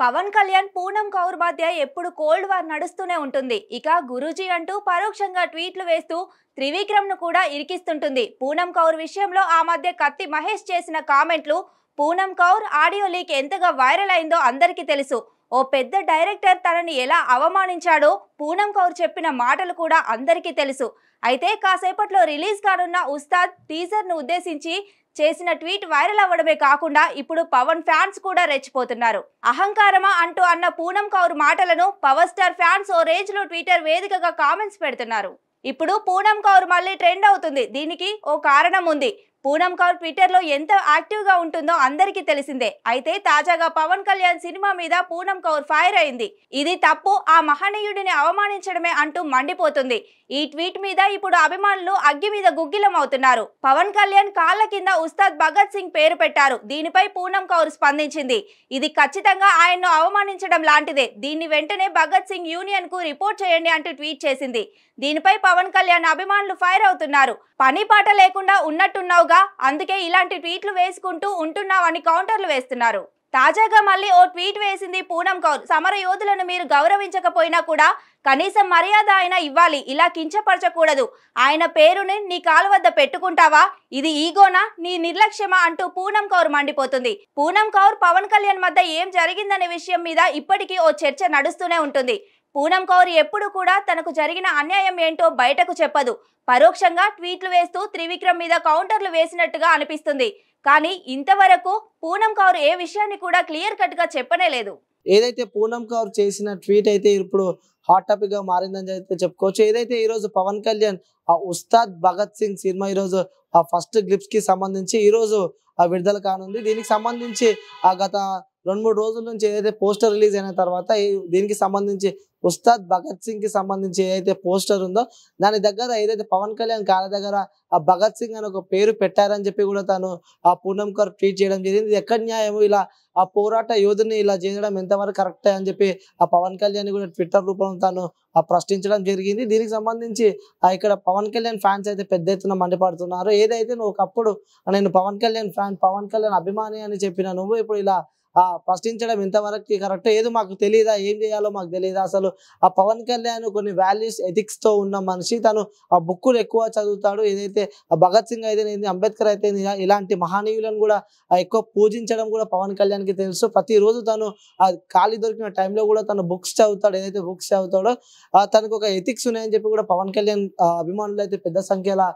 పవన్ కళ్యాణ్ పూనం కౌర్ మధ్య ఎప్పుడు cold war నడుస్తూనే ఉంటుంది. ఇక గురూజీ అంటూ పరోక్షంగా ట్వీట్లు వేస్తూ త్రివిక్రమ్ను కూడా ఇరికిస్తుంటుంది. పూనం కౌర్ విషయంలో ఆ మధ్య కత్తి మహేష్ చేసిన కామెంట్లు పూనం కౌర్ ఆడియో లీక్ ఎంతగా వైరల్ అయిందో అందరికీ తెలుసు. ఓ పెద్ద డైరెక్టర్ తనని ఎలా అవమానించాడో పూనం కౌర్ చెప్పిన మాటలు కూడా అందరికీ తెలుసు. అయితే కాసేపట్లో రిలీజ్ కానున్న ఉస్తాద్ టీజర్ను ఉద్దేశించి చేసిన ట్వీట్ వైరల్ అవ్వడమే కాకుండా ఇప్పుడు పవన్ ఫ్యాన్స్ కూడా రెచ్చిపోతున్నారు. అహంకారమా అంటూ అన్న పూనం కౌర్ మాటలను పవర్ స్టార్ ఫ్యాన్స్ ఓ రేంజ్లో ట్విట్టర్ వేదికగా కామెంట్స్ పెడుతున్నారు. ఇప్పుడు పూనం కౌర్ మళ్ళీ ట్రెండ్ అవుతుంది. దీనికి ఓ కారణం ఉంది. పూనం కౌర్ ట్విట్టర్లో ఎంత యాక్టివ్గా ఉంటుందో అందరికీ తెలిసిందే. అయితే తాజాగా పవన్ కళ్యాణ్ సినిమా మీద పూనం కౌర్ ఫైర్ అయింది. ఇది తప్పు ఆ మహనీయుడిని అవమానించడమే అంటూ మండిపోతుంది. ఈ ట్వీట్ మీద ఇప్పుడు అభిమానులు అగ్గి మీద గుగ్గిలం అవుతున్నారు పవన్ కళ్యాణ్ కాళ్ళ కింద ఉస్తాద్ భగత్ సింగ్ పేరు పెట్టారు. దీనిపై పూనం కౌర్ స్పందించింది. ఇది ఖచ్చితంగా ఆయన్ను అవమానించడం లాంటిదే. దీన్ని వెంటనే భగత్ సింగ్ యూనియన్కు రిపోర్ట్ చేయండి అంటూ ట్వీట్ చేసింది. దీనిపై పవన్ కళ్యాణ్ అభిమానులు ఫైర్ అవుతున్నారు. పని పాట లేకుండా ఉన్నట్టున్నావుగా అందుకే ఇలాంటి ట్వీట్లు వేసుకుంటూ ఉంటున్నావని కౌంటర్లు వేస్తున్నారు. తాజాగా మళ్ళీ ఓ ట్వీట్ వేసింది పూనం కౌర్. సమర యోధులను మీరు గౌరవించకపోయినా కూడా కనీసం మర్యాద అయినా ఇవ్వాలి. ఇలా కించపరచకూడదు. ఆయన పేరుని నీ కాలు వద్ద పెట్టుకుంటావా? ఇది ఈగోనా? నీ నిర్లక్ష్యమా? అంటూ పూనం కౌర్ మండిపోతుంది. పూనం కౌర్ పవన్ కళ్యాణ్ మధ్య ఏం జరిగిందనే విషయం మీద ఇప్పటికీ ఓ చర్చ నడుస్తూనే ఉంటుంది. పూనం కౌర్ ఎప్పుడు కూడా తనకు జరిగిన అన్యాయం ఏంటో బయటకు చెప్పదు. పరోక్షంగా ట్వీట్లు వేస్తూ త్రివిక్రమ్ మీద కౌంటర్లు వేసినట్టుగా అనిపిస్తుంది. కానీ ఇంతవరకు పూనం కౌర్ ఏ విషయాన్ని కూడా క్లియర్ కట్గా చెప్పనే లేదు. ఏదైతే పూనం కౌర్ చేసిన ట్వీట్ అయితే ఇప్పుడు హాట్ టాపిక్గా మారిందని అయితే చెప్పుకోవచ్చు. ఏదైతే ఈ రోజు పవన్ కళ్యాణ్ ఆ ఉస్తాద్ భగత్ సింగ్ సినిమా ఈ రోజు ఆ ఫస్ట్ గ్లిప్స్కి సంబంధించి ఈ రోజు ఆ విడుదల కానుంది. దీనికి సంబంధించి ఆ గత రెండు మూడు రోజుల నుంచి ఏదైతే పోస్టర్ రిలీజ్ అయిన తర్వాత దీనికి సంబంధించి ఉస్తాద్ భగత్ సింగ్కి సంబంధించి ఏదైతే పోస్టర్ ఉందో దాని దగ్గర ఏదైతే పవన్ కళ్యాణ్ కాళ్ళ దగ్గర ఆ భగత్ సింగ్ అని ఒక పేరు పెట్టారని చెప్పి కూడా తను ఆ పూనం కర్ ట్వీట్ చేయడం జరిగింది. ఎక్కడ న్యాయము? ఇలా ఆ పోరాట యోధుని ఇలా చేయడం ఎంతవరకు కరెక్ట్ అని చెప్పి ఆ పవన్ కళ్యాణ్ కూడా ట్విట్టర్ రూపంలో తాను ఆ ప్రశ్నించడం జరిగింది. దీనికి సంబంధించి ఆ ఇక్కడ పవన్ కళ్యాణ్ ఫ్యాన్స్ అయితే పెద్ద ఎత్తున మండిపడుతున్నారు. ఏదైతే నువ్వు ఒకప్పుడు నేను పవన్ కళ్యాణ్ ఫ్యాన్ పవన్ కళ్యాణ్ అభిమాని అని చెప్పిన నువ్వు ఇప్పుడు ఇలా ఆ ప్రశ్నించడం ఎంతవరకు కరెక్ట్? ఏదో మాకు తెలియదా ఏం చేయాలో మాకు తెలియదా అసలు ఆ పవన్ కళ్యాణ్ కొన్ని వాల్యూస్ ఎథిక్స్తో ఉన్న మనిషి. తను ఆ బుక్కులు ఎక్కువ చదువుతాడు. ఏదైతే భగత్ సింగ్ అయితే అంబేద్కర్ అయితే ఇలాంటి మహానీయులను కూడా ఎక్కువ పూజించడం కూడా పవన్ కళ్యాణ్కి తెలుసు. ప్రతిరోజు తను ఆ ఖాళీ దొరికిన టైంలో కూడా తను బుక్స్ చదువుతాడు. ఏదైతే బుక్స్ చదువుతాడో ఆ తనకు ఒక ఎథిక్స్ ఉన్నాయని చెప్పి కూడా పవన్ కళ్యాణ్ అభిమానులు అయితే పెద్ద సంఖ్యలో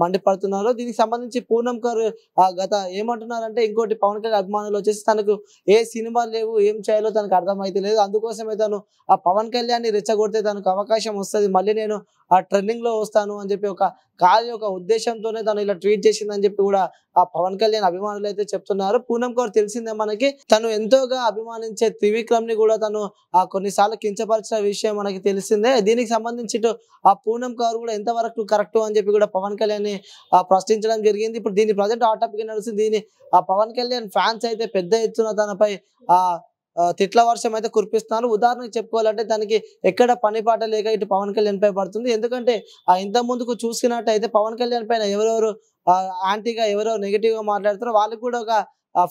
మండిపడుతున్నారు. దీనికి సంబంధించి పూనం గారు ఆ, గత ఏమంటున్నారంటే ఇంకోటి పవన్ కళ్యాణ్ అభిమానులు వచ్చేసి తనకు ఏ సినిమాలు లేవు ఏం చేయాలో తనకు అర్థమైతే లేదు. అందుకోసమే తను ఆ పవన్ కళ్యాణ్ని రెచ్చగొడితే తనకు అవకాశం వస్తుంది. మళ్ళీ నేను ఆ ట్రెండింగ్లో వస్తాను అని చెప్పి ఒక కాలి ఒక ఉద్దేశంతోనే తను ఇలా ట్వీట్ చేసిందని చెప్పి కూడా ఆ పవన్ కళ్యాణ్ అభిమానులు అయితే చెప్తున్నారు. పూనం కౌర్ తెలిసిందే మనకి. తను ఎంతోగా అభిమానించే త్రివిక్రమ్ని కూడా తను ఆ కొన్నిసార్లు కించపరిచిన విషయం మనకి తెలిసిందే. దీనికి సంబంధించి ఆ పూనం కౌర్ కూడా ఎంతవరకు కరెక్ట్ అని చెప్పి కూడా పవన్ కళ్యాణ్ని ప్రశ్నించడం జరిగింది. ఇప్పుడు దీని ప్రజెంట్ ఆ టాపిక్ నడుస్తుంది? దీని ఆ పవన్ కళ్యాణ్ ఫ్యాన్స్ అయితే పెద్ద ఎత్తున తనపై ఆ తిట్ల వర్షం అయితే కురిపిస్తున్నారు. ఉదాహరణకు చెప్పుకోవాలంటే తనకి ఎక్కడ పని పాట లేక ఇటు పవన్ కళ్యాణ్ పై పడుతుంది. ఎందుకంటే ఆ ఇంత ముందుకు చూసినట్టయితే పవన్ కళ్యాణ్ పైన ఎవరెవరు యాంటీగా ఎవరో నెగిటివ్గా మాట్లాడుతారో వాళ్ళకి కూడా ఒక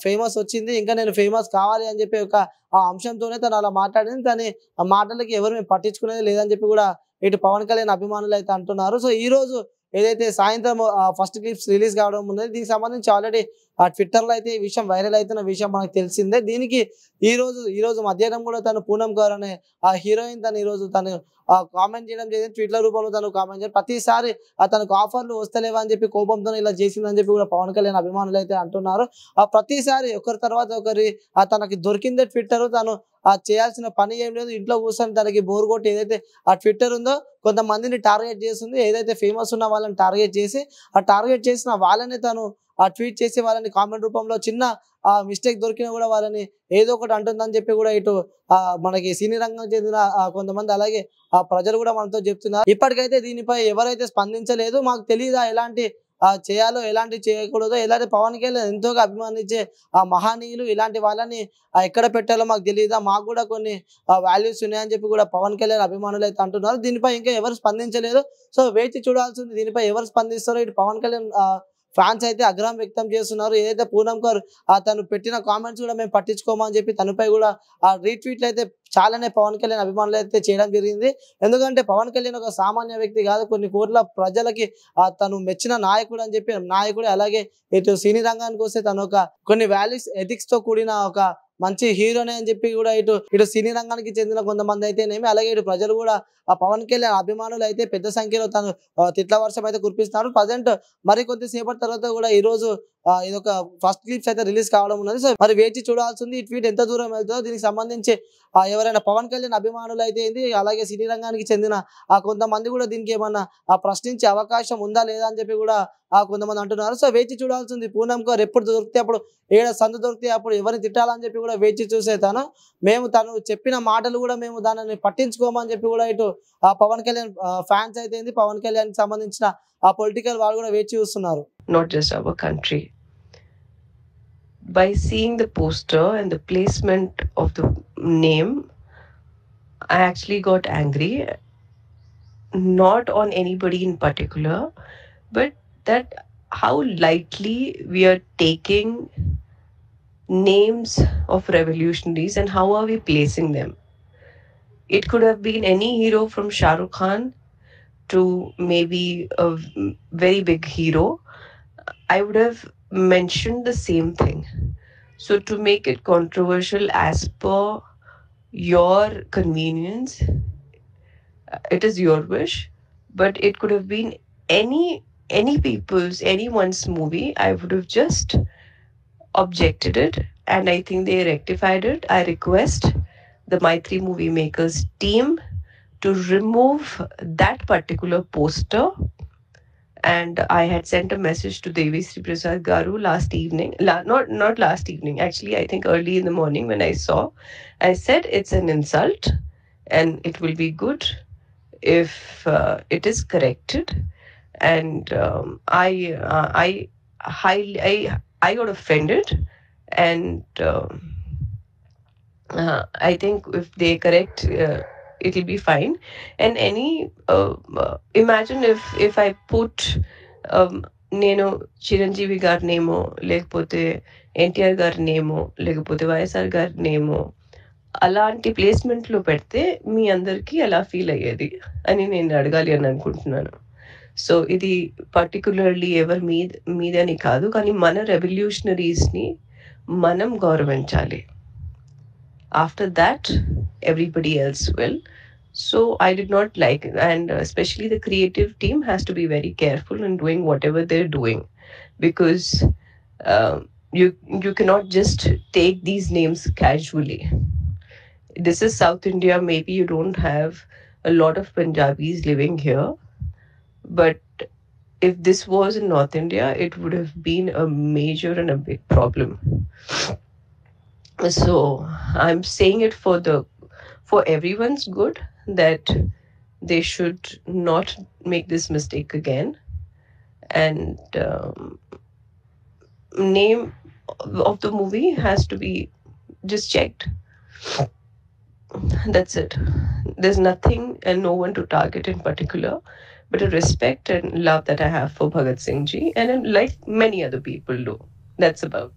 ఫేమస్ వచ్చింది. ఇంకా నేను ఫేమస్ కావాలి అని చెప్పి ఒక ఆ అంశంతోనే తను అలా మాట్లాడింది. తను ఆ మాటలకి ఎవరు మేము పట్టించుకునేది లేదని చెప్పి కూడా ఇటు పవన్ కళ్యాణ్ అభిమానులు అయితే అంటున్నారు. సో ఈ రోజు ఏదైతే సాయంత్రం ఫస్ట్ క్లిప్స్ రిలీజ్ కావడం ఉన్నది దీనికి సంబంధించి ఆల్రెడీ ఆ ట్విట్టర్లో అయితే ఈ విషయం వైరల్ అవుతున్న విషయం మనకు తెలిసిందే. దీనికి ఈ రోజు ఈ రోజు మధ్యాహ్నం కూడా తను పూనం కౌర్ అనే ఆ హీరోయిన్ తను ఈ రోజు తను కామెంట్ చేయడం జరిగింది. ట్విట్టర్ రూపంలో తను కామెంట్ చేయడం. ప్రతిసారి తనకు ఆఫర్లు వస్తలేవా అని చెప్పి కోపంతో ఇలా చేసిందని చెప్పి కూడా పవన్ కళ్యాణ్ అభిమానులు అయితే అంటున్నారు. ఆ ప్రతిసారి ఒకరి తర్వాత ఒకరి ఆ తనకి దొరికిందే ట్విట్టర్. తను ఆ చేయాల్సిన పని ఏం లేదు. ఇంట్లో కూర్చొని తనకి బోర్ కొట్టి ఏదైతే ఆ ట్విట్టర్ ఉందో కొంతమందిని టార్గెట్ చేస్తుంది. ఏదైతే ఫేమస్ ఉన్న వాళ్ళని టార్గెట్ చేసి ఆ టార్గెట్ చేసిన వాళ్ళని తను ఆ ట్వీట్ చేసి వాళ్ళని కామెంట్ రూపంలో చిన్న ఆ మిస్టేక్ దొరికినా కూడా వాళ్ళని ఏదో ఒకటి అంటుందని చెప్పి కూడా ఇటు ఆ మనకి సినీ రంగం చెందిన కొంతమంది అలాగే ఆ ప్రజలు కూడా మనతో చెప్తున్నారు. ఇప్పటికైతే దీనిపై ఎవరైతే స్పందించలేదు మాకు తెలియదా ఎలాంటి ఆ చేయాలో ఎలాంటి చేయకూడదో ఎలాంటి పవన్ కళ్యాణ్ ఎంతోగా అభిమానించే ఆ మహనీయులు ఇలాంటి వాళ్ళని ఎక్కడ పెట్టాలో మాకు తెలియదా మాకు కూడా కొన్ని వాల్యూస్ ఉన్నాయని చెప్పి కూడా పవన్ కళ్యాణ్ అభిమానులు అయితే అంటున్నారు. దీనిపై ఇంకా ఎవరు స్పందించలేదు. సో వేచి చూడాల్సింది దీనిపై ఎవరు స్పందిస్తారో ఇటు పవన్ కళ్యాణ్ ఫ్యాన్స్ అయితే ఆగ్రహం వ్యక్తం చేస్తున్నారు. ఏదైతే పూనం కర్ ఆ తను పెట్టిన కామెంట్స్ కూడా మేము పట్టించుకోమని చెప్పి తనపై కూడా ఆ రీట్వీట్లు అయితే చాలానే పవన్ కళ్యాణ్ అభిమానులు అయితే చేయడం జరిగింది. ఎందుకంటే పవన్ కళ్యాణ్ ఒక సామాన్య వ్యక్తి కాదు. కొన్ని కోట్ల ప్రజలకి ఆ తను మెచ్చిన నాయకుడు అని చెప్పి నాయకుడు అలాగే ఇటు సినీ రంగానికి వస్తే తను ఒక కొన్ని వాల్యూస్ ఎథిక్స్తో కూడిన ఒక మంచి హీరోనే అని చెప్పి కూడా ఇటు ఇటు సినీ రంగానికి చెందిన కొంతమంది అయితేనేమి అలాగే ఇటు ప్రజలు కూడా ఆ పవన్ కళ్యాణ్ అభిమానులు అయితే పెద్ద సంఖ్యలో తను తిట్ల వర్షం అయితే కురిపిస్తున్నారు. ప్రజెంట్ మరి కొద్దిసేపటి తర్వాత కూడా ఈ రోజు ఇదొక ఫస్ట్ క్లిప్స్ అయితే రిలీజ్ కావడం ఉన్నది. సో మరి వేచి చూడాల్సింది ఈ ట్వీట్ ఎంత దూరం వెళ్తుందో. దీనికి సంబంధించి ఎవరైనా పవన్ కళ్యాణ్ అభిమానులు అయితే ఏంది అలాగే సినీ రంగానికి చెందిన ఆ కొంతమంది కూడా దీనికి ఏమన్నా ప్రశ్నించే అవకాశం ఉందా లేదా అని చెప్పి కూడా ఆ కొంతమంది అంటున్నారు సో వేచి చూడాల్సింది. పూనం గారు ఎప్పుడు దొరికితే అప్పుడు ఏడ సందు దొరికితే అప్పుడు ఎవరిని తిట్టాలని చెప్పి కూడా వేచి చూసే తను. మేము తను చెప్పిన మాటలు కూడా మేము దానిని పట్టించుకోమని చెప్పి కూడా ఇటు ఆ పవన్ కళ్యాణ్ ఫ్యాన్స్ అయితే పవన్ కళ్యాణ్ సంబంధించిన ఆ పొలిటికల్ వాళ్ళు కూడా వేచి చూస్తున్నారు. Not just our country By seeing the poster and the placement of the name, I actually got angry. Not on anybody in particular, but that how lightly we are taking names of revolutionaries and how are we placing them. It could have been any hero from Shah Rukh Khan to maybe a very big hero, I would have mentioned the same thing. So, to make it controversial as per your convenience, it is your wish, but it could have been any any people's anyone's movie. I would have just objected it, and I think they rectified it. I request the Maitri movie makers team to remove that particular poster. And I had sent a message to Devi Sri Prasad Garu last evening. La- not not last evening, actually, I think early in the morning when I saw. I said it's an insult, and it will be good if uh, it is corrected. And um, I uh, I highly I I got offended, and um, uh, I think if they correct. Uh, it'll be fine and any uh, imagine if if i put um, నేను చిరంజీవి గారి నేమో లేకపోతే ఎన్టీఆర్ గారి నేమో లేకపోతే వైఎస్ఆర్ గారి నేమో అలాంటి ప్లేస్మెంట్లో పెడితే మీ అందరికీ ఎలా ఫీల్ అయ్యేది అని నేను అడగాలి అని అనుకుంటున్నాను సో ఇది పర్టికులర్లీ ఎవరి మీద మీదని కాదు కానీ మన రెవల్యూషనరీస్ని మనం గౌరవించాలి after that everybody else will. So I did not like it. And especially the creative team has to be very careful in doing whatever they're doing because um, you you cannot just take these names casually. This is South India. Maybe you don't have a lot of Punjabis living here, but if this was in North India, it would have been a major and a big problem. So I'm saying it for the for everyone's good that they should not make this mistake again. And um, name of the movie has to be just checked. That's it. There's nothing and no one to target in particular but a respect and love that i have for bhagat singh ji and like many other people do. That's about